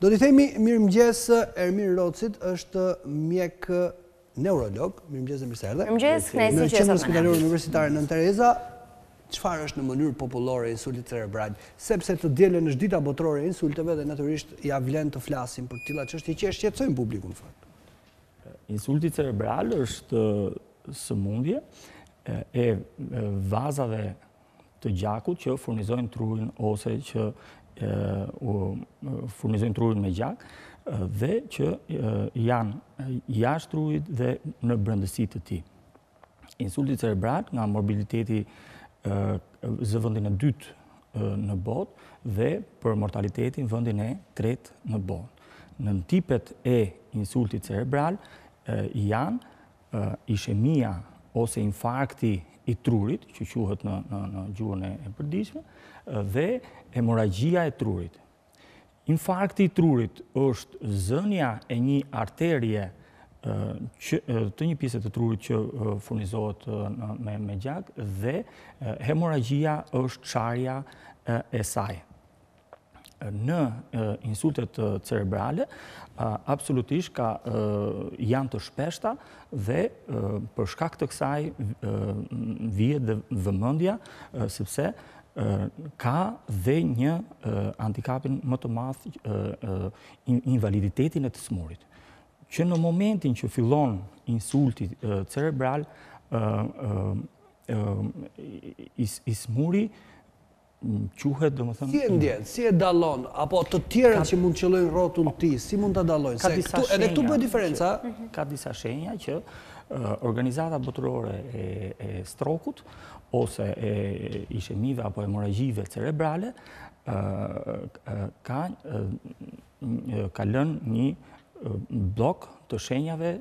Do t'i themi mirëmëngjes Ermir Roçit, është mjek neurolog. Mirëmëngjes dhe mirë se erdhe. Mirëmëngjes, kënaqësi që jeni me ne. Në Qendrën Spitalore Universitare Nënë Tereza, çfarë është në mënyrë popullore insulti cerebral? Sepse të dielën është dita botërore e insulteve dhe natyrisht ia vlen të flasim për të tilla çështje që e shqetësojnë publikun në fakt. Insulti cerebral është sëmundje e vazave të gjakut që furnizojnë trurin ose që furnizojnë trurin me gjak dhe që janë jashtë trurit dhe në brendësi të tij. Insulti cerebral nga morbiditeti zë vendin e dytë në botë dhe për mortalitetin vendin e tretë në botë. Nëntipet e insultit cerebral janë ishemia ose infarkti i trurit, që quhet në gjuhën e përditshme, dhe hemoragjia e trurit. Infarkti i trurit është zënia e një arterie të një pjese të trurit që furnizohet me gjak dhe hemoragjia është çarja e saj. në insultet cerebrale, absolutisht ka janë të shpeshta dhe për shkak të kësaj vihet dhe vëmendja sepse ka dhe një handikapin më të madh invaliditetin e të sëmurit. Që në momentin që fillon insulti cerebral, i sëmuri quhet, domethënë... Si e ndien, si e dallon, apo të tjerët që mund të qëllojnë rrotull, po, tij, si mund ta dallojnë, se këtu, edhe këtu bëhet diferenca. Mhm. Ka disa shenja që organizata botërore e strokut, ose e ishemive apo hemorragjive cerebrale, ka ka lënë një bllok të shenjave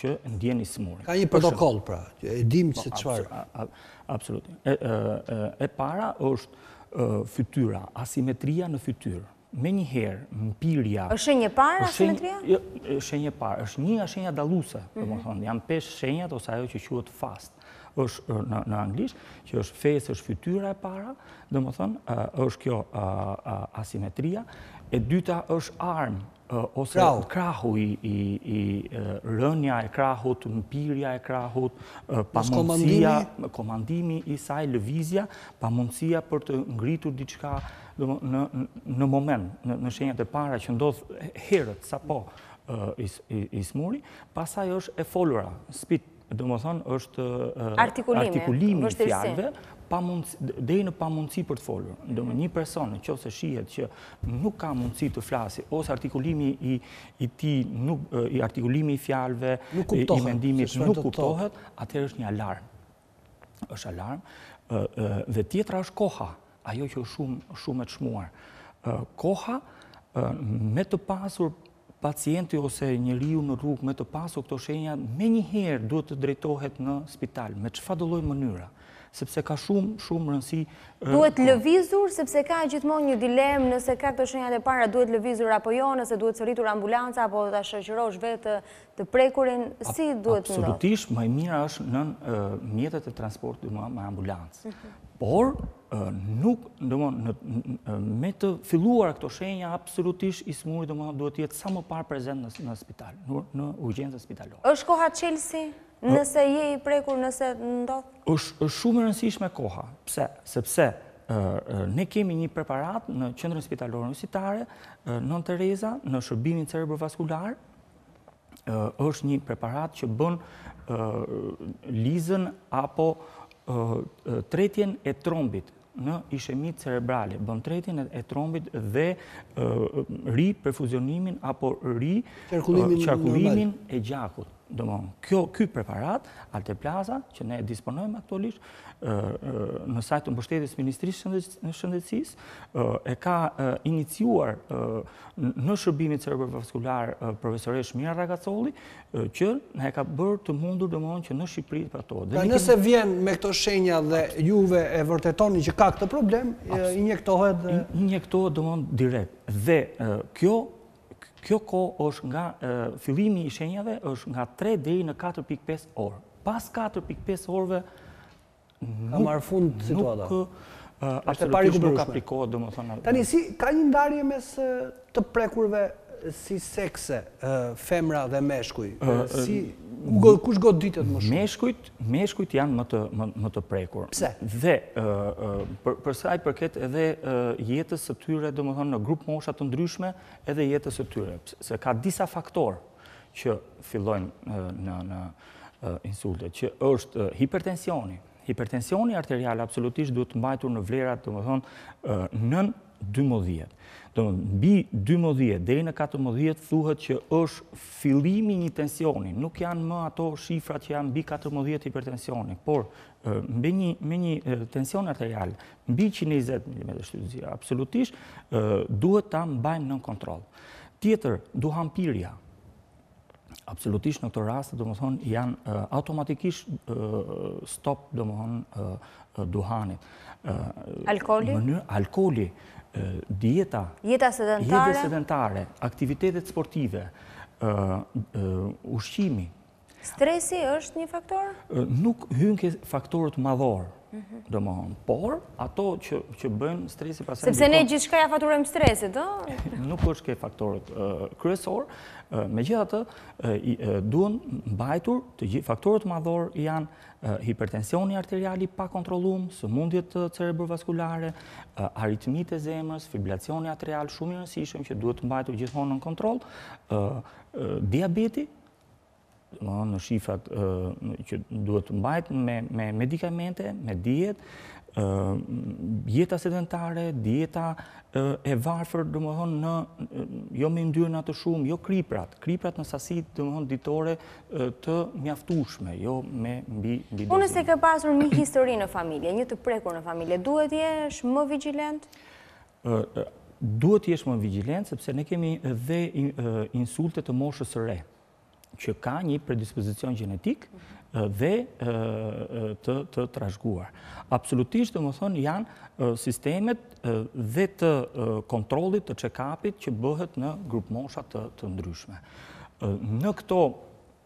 që ndien i sëmuri. Ka një protokoll pra, që e dim se çfarë. Po, absolut. E para është fytyra, asimetria në fytyrë. Menjëherë, mpirja... është shenjë e parë, asimetria? Jo, shenjë e parë, është një nga shenjat dalluese, domethënë, janë pesë shenjat ose ajo që quhet fast. është në anglisht, që është face, është fytyra e para, domethënë, është kjo asimetria, e dyta është arm, ose krahu i rënia e krahut, mpirja e krahut, pamundësia, komandimi i saj, lëvizja, pamundësia për të ngritur diçka në moment, në shenjat e para që ndodh herët, sapo i sëmuri, pastaj është e folura, speech, Domethënë, është artikulimi i fjalëve, deri në pamundësi për të folur. Domethënë një person në qoftë se shihet që nuk ka mundësi të flasi, ose artikulimi i tij, artikulimi i fjalëve, i mendimit nuk kuptohet, atëherë është një alarm. është alarm. Dhe tjetra është koha, ajo që është shumë e çmuar. Koha me të pasur Pacienti ose njeriu në rrugë me të pasur këto shenja menjëherë duhet të drejtohet në spital, me çfarëdo lloj mënyra, sepse ka shumë, shumë rëndësi. Duhet lëvizur, sepse ka gjithmonë një dilemë, nëse ka këto shenjat e para, duhet lëvizur apo jo, nëse duhet thërritur ambulanca, apo ta shoqërosh vetë të prekurin, si duhet të ndodhë? Absolutisht, më e mira është në mjetet e transportit me ambulancë. Por, Nuk, domethënë, me të filluar këto shenja, absolutisht i sëmuri domethënë duhet të jetë sa më parë prezent në në spital, në urgjencën spitalore. Është koha çelësi nëse je i prekur, nëse ndodh? Është shumë e rëndësishme koha. Pse? Sepse ne kemi një preparat në Qendrën Spitalore Universitare Nënë Tereza, në shërbimin cerebrovaskular, është një preparat që bën lizën apo tretjen e trombit në ishemitë cerebrale, bën tretjen e trombit dhe riperfuzionimin apo riqarkullimin e gjakut. Domethënë, kjo ky preparat, Alteplaza, që ne disponojmë aktualisht, në sajë të mbështetjes Ministrisë së Shëndetësisë, e ka iniciuar në shërbimin cerebrovaskular profesoreshë Mira Rakacolli, që na e ka bërë të mundur domethënë që në Shqipëri të aplikohet. Pra nëse vjen me këto shenja dhe juve e vërtetoni që ka këtë problem, injektohet dhe... Injektohet domethënë direkt. Dhe kjo kjo kohë është nga fillimi i shenjave është nga 3 deri në 4.5 orë. Pas 4.5 orëve Ka marrë fund situata. Absolutisht nuk aplikohet domethënë. Tani si ka një ndarje mes të prekurve si sekse, femra dhe meshkuj? Si kush goditet më shumë? Meshkujt, meshkujt janë më të më të prekur. Pse? Dhe për sa i përket edhe jetës së tyre, domethënë në grupmosha të ndryshme, edhe jetës së tyre, se ka disa faktorë. që fillojnë në në insultet, që është hipertensioni. Hipertensioni arterial absolutisht duhet të mbajtur në vlerat, domethënë nën 12. Domethënë mbi 12 deri në 14 thuhet që është fillimi i një tensioni, nuk janë më ato shifra që janë mbi 14 hipertensioni, por mbi një me një tension arterial mbi 120 mm shtyllë zhive, absolutisht duhet ta mbajmë nën kontroll. Tjetër, duhanpirja. Absolutisht në këto raste, domethënë, janë automatikisht stop, domethënë, duhanit. Alkooli? Alkooli, dieta. Jeta sedentare? Jeta sedentare, aktivitetet sportive, ushqimi, Stresi është një faktor? Nuk hyn ke faktorët madhorë, mhm. domethënë. Por, ato që bën stresi pastaj... Sepse ne gjithçka ia faturojmë stresit, do? Nuk është ke faktorët kryesorë. Megjithatë, duhen mbajtur të gjithë faktorët madhorë janë hipertensioni arterial i pakontrollum, sëmundjet cerebrovaskulare, aritmitë e zemrës, fibrilacioni arterial shumë i rëndësishëm që duhet të mbajtur gjithmonë nën kontroll, diabeti, domethënë në shifrat që duhet të mbajt me me medikamente, me dietë, ë jeta sedentare, dieta e varfër, domethënë në jo me yndyrë atë shumë, jo kriprat, kriprat në sasi domethënë ditore të mjaftueshme, jo me mbi mbi. Po nëse ke pasur një histori në familje, një të prekur në familje, duhet të jesh më vigjilent? Duhet të jesh më vigjilent sepse ne kemi dhe insulte të moshës së re që ka një predispozicion gjenetik dhe të të trashëguar. Absolutisht, domethënë janë sistemet dhe të kontrollit të check-up-it që bëhet në grupmosha të të ndryshme. Në këto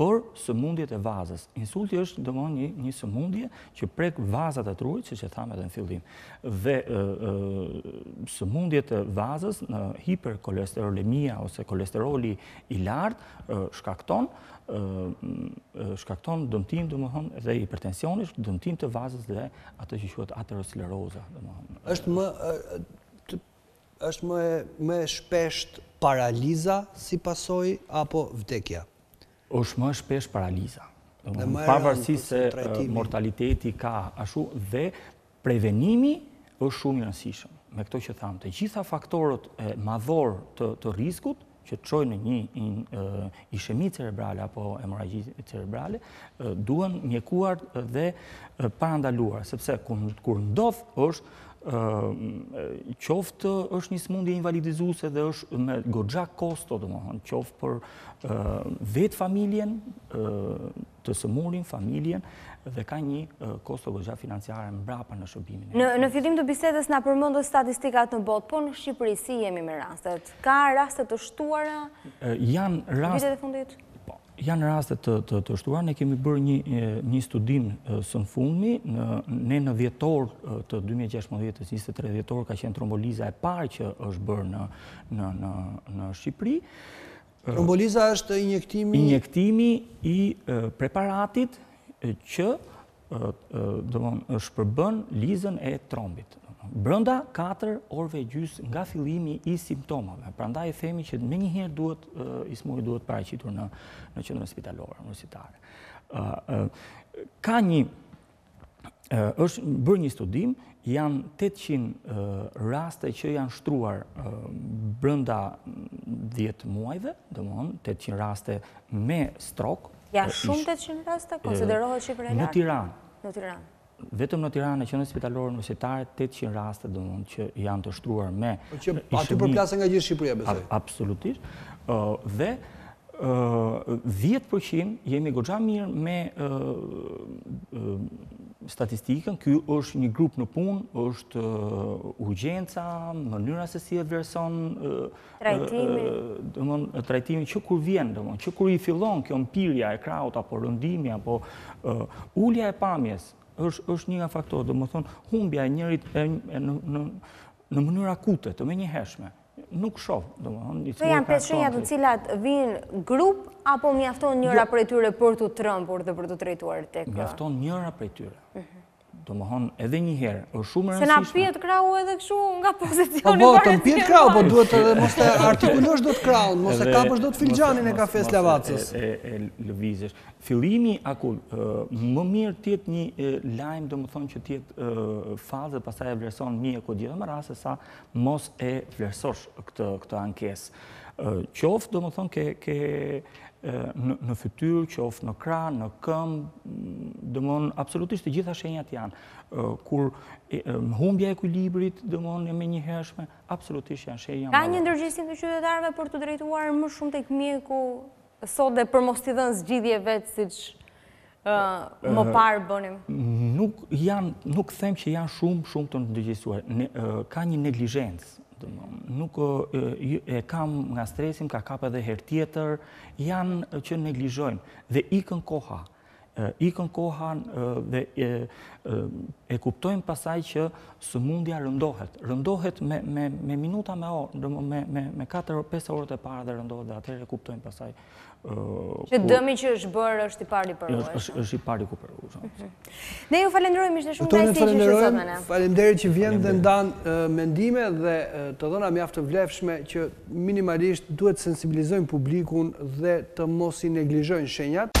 Por sëmundjet e vazës, insulti është domethënë një një sëmundje që prek vazat e trurit, siç e thamë edhe në fillim. Dhe ë ë sëmundjet e vazës në hiperkolesterolemia ose kolesteroli i lartë shkakton ë shkakton dëmtim domethënë dhe hipertensioni, dëmtim të vazës dhe atë që quhet ateroskleroza, domethënë. Është më Është më e më e shpeshtë paraliza si pasojë apo vdekja? Është më e shpeshtë paraliza. Dhe më e rëndë pavarësisht se mortaliteti ka ashtu dhe prevenimi është shumë i rëndësishëm. Me këto që thamë, të gjitha faktorët madhorë të riskut që të çojë në një ishemi cerebrale apo hemorragji cerebrale, duhen mjekuar dhe parandaluar, sepse kur ndodh është qoftë është një sëmundje invalidizuse dhe është me goxha kosto, domethënë, qoftë për vetë familjen, të sëmurin, familjen dhe ka një kosto gogja financiare mbrapa në shërbimin. Në fillim të bisedës na përmendët statistikat në botë, po në Shqipëri si jemi me rastet? Ka raste të shtuara? Janë raste vitet e fundit? Po, janë raste të të të shtuara, ne kemi bërë një një studim së fundmi në ne në dhjetor të 2016-s, 23 dhjetor ka qenë tromboliza e parë që është bërë në në në në Shqipëri. Tromboliza është injektimi... Injektimi i preparatit që shpërbën lizën e trombit. Brenda 4 orëve e gjysmë nga fillimi i simptomave. Prandaj themi që menjëherë duhet, i sëmuri duhet paraqitur në qendrën spitalore universitare. Ka një është bërë një studim, janë 800 raste që janë shtruar brenda 10 muajve, domethënë 800 raste me strok. Janë shumë 800 raste, konsiderohet që i përrejnë? Në Tiranë. Në Tiranë. Vetëm në Tiranë, në qendrën spitalore universitare, 800 raste domethënë që janë të shtruar me ishemi. Po që aty përplasen nga gjithë Shqipëria, besoj. Absolutisht. Dhe Dhjetë për qind, jemi goxha mirë me statistikën, ky është një grup pune, është urgjenca, mënyra se si e vlerëson trajtimin, trajtimin që kur vjen, domethënë, që kur i fillon kjo mpirja e krahut apo rëndimi apo ulja e pamjes, është është një nga faktorët, domethënë humbja e njërit sy, në në në mënyrë akute, të menjëhershme. Nuk shof, domethënë, një të mërë ka shtonë. Të janë pesë shenja të cilat vijnë në grup, apo mjafton njëra prej tyre për t'u trembur dhe për t'u drejtuar te mjeku? Mjafton njëra prej tyre. Mhm. Domethënë, edhe një herë, është shumë e rëndësishme. Se na mpihet krahu edhe kështu nga po, pozicioni për e tyre. Po, të mpihet krahu, po duhet edhe mos të artikulosh dot krahun, mos të kapësh dot filxhanin e kafes, stilolapsin, ta lëvizësh. Fillimi akut, më mirë të jetë një alarm, domethënë që të jetë fals, pastaj e vlerëson mjeku këtë gjë, më mirë sesa mos e vlerësosh këtë këtë ankesë. Qoftë domethënë ke ke në fytyrë, qoftë në krah, në këmbë, domthon absolutisht të gjitha shenjat janë. Kur humbja e ekuilibrit, domthon e menjëhershme, absolutisht janë shenja. Ka një ndërgjegjësim të qytetarëve për t'u drejtuar më shumë tek mjeku sot dhe për mos t'i dhënë zgjidhje vetë siç më parë bënim? Nuk janë, nuk them që janë shumë, shumë të ndërgjegjësuar. Ka një neglizhencë. Nuk, e kam nga stresi, m'ka kap edhe herë tjetër, janë që neglizhojnë dhe ikën koha. Nuk ikën koha dhe e kuptojmë pastaj që sëmundja rëndohet. Rëndohet me minuta me orë, me 4-5 orët e para dhe rëndohet dhe atëherë e kuptojmë pastaj. Që dëmi që është bërë është i pariparuar, është i parikuperuar. Mhm. Ne ju falënderojmë ishte shumë të esti që shë zëtë me ne. Falënderojmë, falënderojmë që vjen dhe ndan mendime dhe të dhëna mjaftë të vlefshme që Minimalisht duhet të sensibilizojnë publikun dhe të mos i neglizhojnë shenjat.